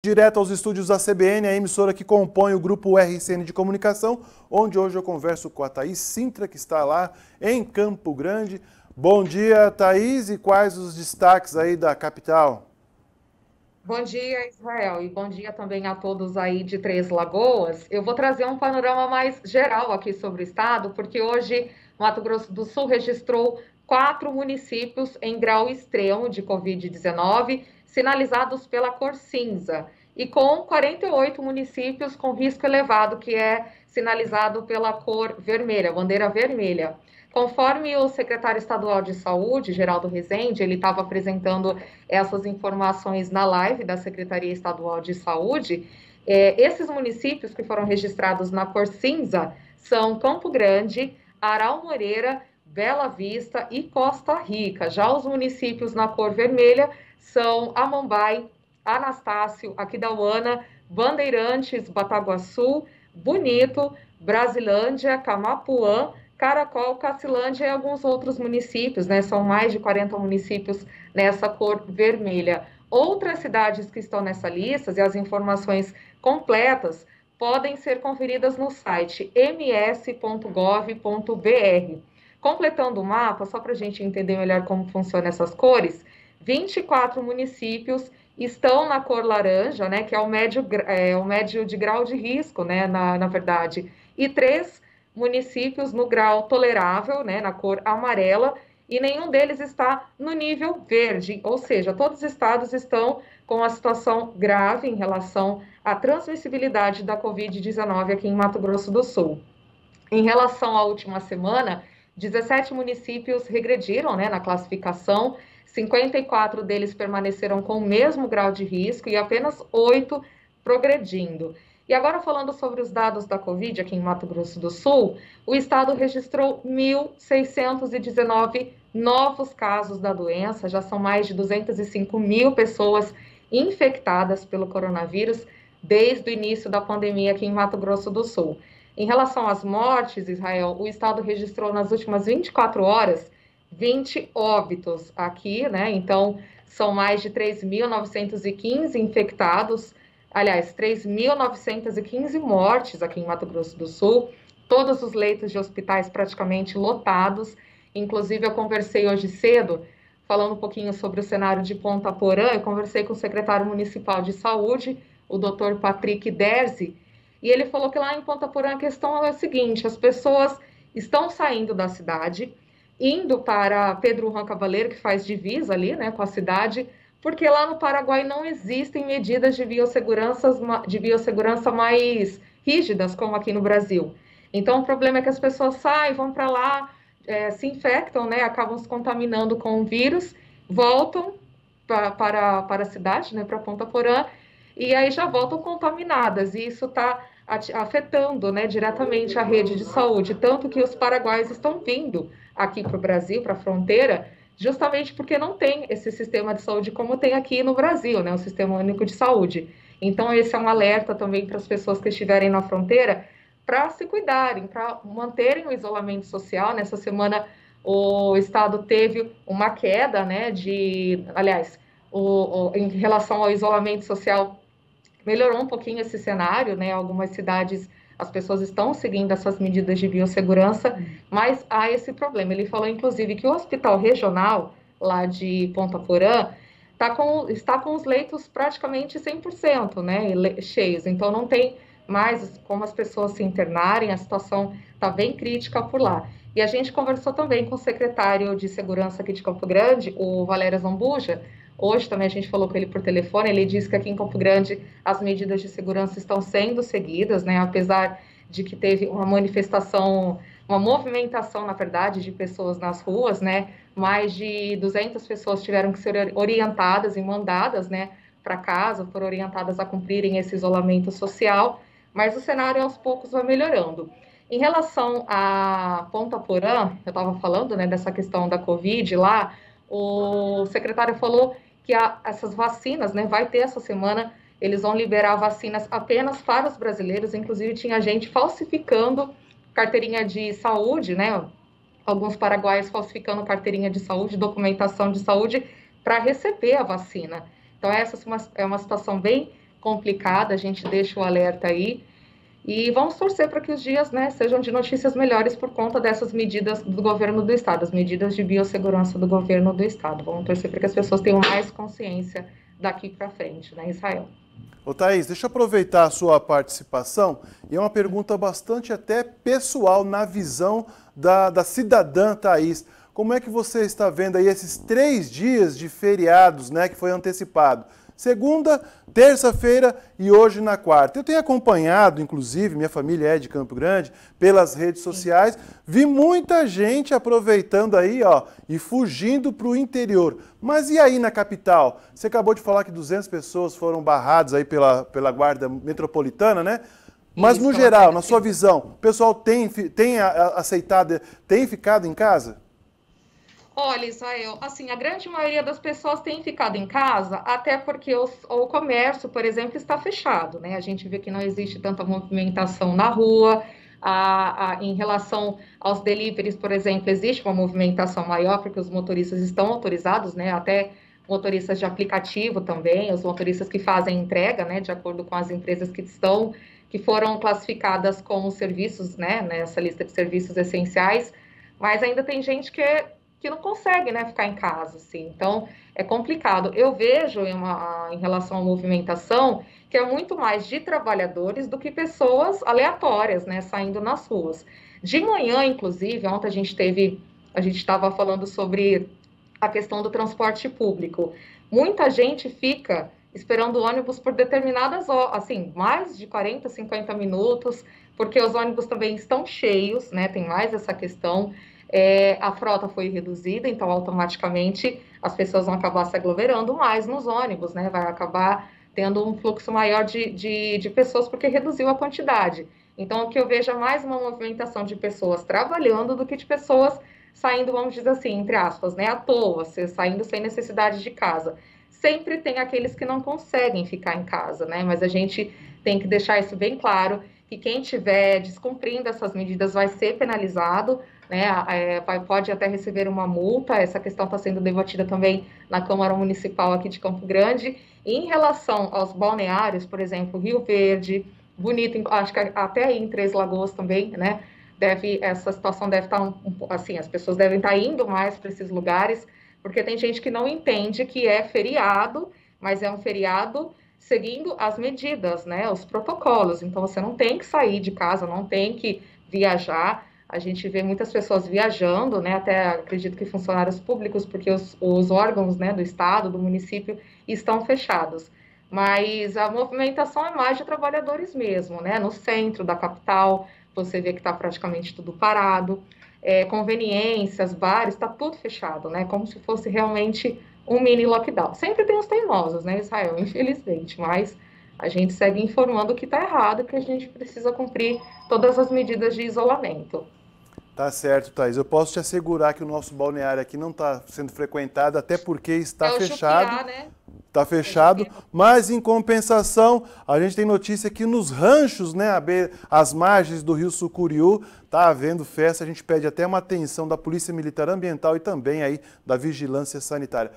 Direto aos estúdios da CBN, a emissora que compõe o grupo RCN de Comunicação, onde hoje eu converso com a Thaís Sintra, que está lá em Campo Grande. Bom dia, Thaís, e quais os destaques aí da capital? Bom dia, Israel, e bom dia também a todos aí de Três Lagoas. Eu vou trazer um panorama mais geral aqui sobre o estado, porque hoje Mato Grosso do Sul registrou quatro municípios em grau extremo de Covid-19 sinalizados pela cor cinza, e com 48 municípios com risco elevado, que é sinalizado pela cor vermelha, bandeira vermelha. Conforme o secretário estadual de saúde, Geraldo Rezende, ele estava apresentando essas informações na live da Secretaria Estadual de Saúde, é, esses municípios que foram registrados na cor cinza são Campo Grande, Aral Moreira, Bela Vista e Costa Rica. Já os municípios na cor vermelha são Amambai, Anastácio, Aquidauana, Bandeirantes, Bataguaçu, Bonito, Brasilândia, Camapuã, Caracol, Cacilândia e alguns outros municípios, né? São mais de 40 municípios nessa cor vermelha. Outras cidades que estão nessa lista e as informações completas podem ser conferidas no site ms.gov.br. Completando o mapa, só para a gente entender melhor como funcionam essas cores, 24 municípios estão na cor laranja, né, que é o médio, é, o médio de grau de risco, né, na, na verdade, e três municípios no grau tolerável, né, na cor amarela, e nenhum deles está no nível verde, ou seja, todos os estados estão com a situação grave em relação à transmissibilidade da Covid-19 aqui em Mato Grosso do Sul. Em relação à última semana, 17 municípios regrediram né, na classificação 54 deles permaneceram com o mesmo grau de risco e apenas 8 progredindo. E agora falando sobre os dados da Covid aqui em Mato Grosso do Sul, o estado registrou 1.619 novos casos da doença, já são mais de 205 mil pessoas infectadas pelo coronavírus desde o início da pandemia aqui em Mato Grosso do Sul. Em relação às mortes, Israel, o estado registrou nas últimas 24 horas 20 óbitos aqui, né? Então, são mais de 3.915 infectados, aliás, 3.915 mortes aqui em Mato Grosso do Sul, todos os leitos de hospitais praticamente lotados. Inclusive, eu conversei hoje cedo, falando um pouquinho sobre o cenário de Ponta Porã, eu conversei com o secretário municipal de saúde, o doutor Patrick Derzi, e ele falou que lá em Ponta Porã a questão é a seguinte: as pessoas estão saindo da cidade, indo para Pedro Juan Cavaleiro, que faz divisa ali, né, com a cidade, porque lá no Paraguai não existem medidas de biossegurança, de biossegurança mais rígidas, como aqui no Brasil. Então, o problema é que as pessoas saem, vão para lá, é, se infectam, né, acabam se contaminando com o vírus, voltam pra, para, para a cidade, né, para Ponta Porã, e aí já voltam contaminadas, e isso está afetando né, diretamente a rede de saúde, tanto que os paraguaios estão vindo aqui para o Brasil, para a fronteira, justamente porque não tem esse sistema de saúde como tem aqui no Brasil, né, o Sistema Único de Saúde. Então, esse é um alerta também para as pessoas que estiverem na fronteira para se cuidarem, para manterem o isolamento social. Nessa semana, o Estado teve uma queda, né, de, aliás, o, o, em relação ao isolamento social, melhorou um pouquinho esse cenário, né, algumas cidades as pessoas estão seguindo essas medidas de biossegurança, mas há esse problema. Ele falou, inclusive, que o hospital regional lá de Ponta Porã tá com, está com os leitos praticamente 100%, né, cheios. Então, não tem mais como as pessoas se internarem, a situação está bem crítica por lá. E a gente conversou também com o secretário de Segurança aqui de Campo Grande, o Valério Zambuja, Hoje também a gente falou com ele por telefone, ele disse que aqui em Campo Grande as medidas de segurança estão sendo seguidas, né? Apesar de que teve uma manifestação, uma movimentação, na verdade, de pessoas nas ruas, né? Mais de 200 pessoas tiveram que ser orientadas e mandadas, né, para casa, foram orientadas a cumprirem esse isolamento social, mas o cenário aos poucos vai melhorando. Em relação a Ponta Porã, eu estava falando, né, dessa questão da Covid lá, o secretário falou que a, essas vacinas, né, vai ter essa semana, eles vão liberar vacinas apenas para os brasileiros, inclusive tinha gente falsificando carteirinha de saúde, né, alguns paraguaios falsificando carteirinha de saúde, documentação de saúde, para receber a vacina. Então, essa é uma, é uma situação bem complicada, a gente deixa o alerta aí. E vamos torcer para que os dias né, sejam de notícias melhores por conta dessas medidas do governo do estado, as medidas de biossegurança do governo do estado. Vamos torcer para que as pessoas tenham mais consciência daqui para frente, né, Israel? Ô Thaís, deixa eu aproveitar a sua participação e é uma pergunta bastante até pessoal na visão da, da cidadã Thaís. Como é que você está vendo aí esses três dias de feriados, né, que foi antecipado? Segunda, terça-feira e hoje na quarta. Eu tenho acompanhado, inclusive, minha família é de Campo Grande, pelas redes sociais, vi muita gente aproveitando aí, ó, e fugindo para o interior. Mas e aí na capital? Você acabou de falar que 200 pessoas foram barradas aí pela, pela guarda metropolitana, né? Mas Isso, no geral, na sua visão, o pessoal tem, tem aceitado, tem ficado em casa? Olha, Israel, assim, a grande maioria das pessoas tem ficado em casa, até porque os, o comércio, por exemplo, está fechado, né? A gente vê que não existe tanta movimentação na rua, a, a, em relação aos deliveries, por exemplo, existe uma movimentação maior, porque os motoristas estão autorizados, né? Até motoristas de aplicativo também, os motoristas que fazem entrega, né? De acordo com as empresas que estão, que foram classificadas como serviços, né? Nessa lista de serviços essenciais, mas ainda tem gente que que não consegue né, ficar em casa, assim. Então, é complicado. Eu vejo em, uma, em relação à movimentação que é muito mais de trabalhadores do que pessoas aleatórias, né, saindo nas ruas. De manhã, inclusive, ontem a gente teve, a gente estava falando sobre a questão do transporte público. Muita gente fica esperando ônibus por determinadas horas, assim, mais de 40, 50 minutos, porque os ônibus também estão cheios, né? Tem mais essa questão é, a frota foi reduzida, então automaticamente as pessoas vão acabar se aglomerando mais nos ônibus, né? Vai acabar tendo um fluxo maior de, de, de pessoas porque reduziu a quantidade. Então, o que eu vejo é mais uma movimentação de pessoas trabalhando do que de pessoas saindo, vamos dizer assim, entre aspas, né, à toa, saindo sem necessidade de casa. Sempre tem aqueles que não conseguem ficar em casa, né? Mas a gente tem que deixar isso bem claro que quem estiver descumprindo essas medidas vai ser penalizado, né? É, pode até receber uma multa. Essa questão está sendo debatida também na Câmara Municipal aqui de Campo Grande. E em relação aos balneários, por exemplo, Rio Verde, Bonito, acho que até aí em Três Lagoas também, né? Deve, essa situação deve estar, tá assim, as pessoas devem estar tá indo mais para esses lugares, porque tem gente que não entende que é feriado, mas é um feriado seguindo as medidas, né, os protocolos. Então você não tem que sair de casa, não tem que viajar. A gente vê muitas pessoas viajando, né, até acredito que funcionários públicos, porque os, os órgãos, né, do estado, do município estão fechados. Mas a movimentação é mais de trabalhadores mesmo, né, no centro da capital, você vê que está praticamente tudo parado. É, conveniências, bares, está tudo fechado, né? Como se fosse realmente um mini lockdown. Sempre tem os teimosos, né, Israel? Infelizmente, mas a gente segue informando que está errado, que a gente precisa cumprir todas as medidas de isolamento. Tá certo, Thais. Eu posso te assegurar que o nosso balneário aqui não está sendo frequentado, até porque está é fechado. Né? Está fechado, mas em compensação, a gente tem notícia que nos ranchos, né, as margens do rio Sucuriú, está havendo festa. A gente pede até uma atenção da Polícia Militar Ambiental e também aí da Vigilância Sanitária.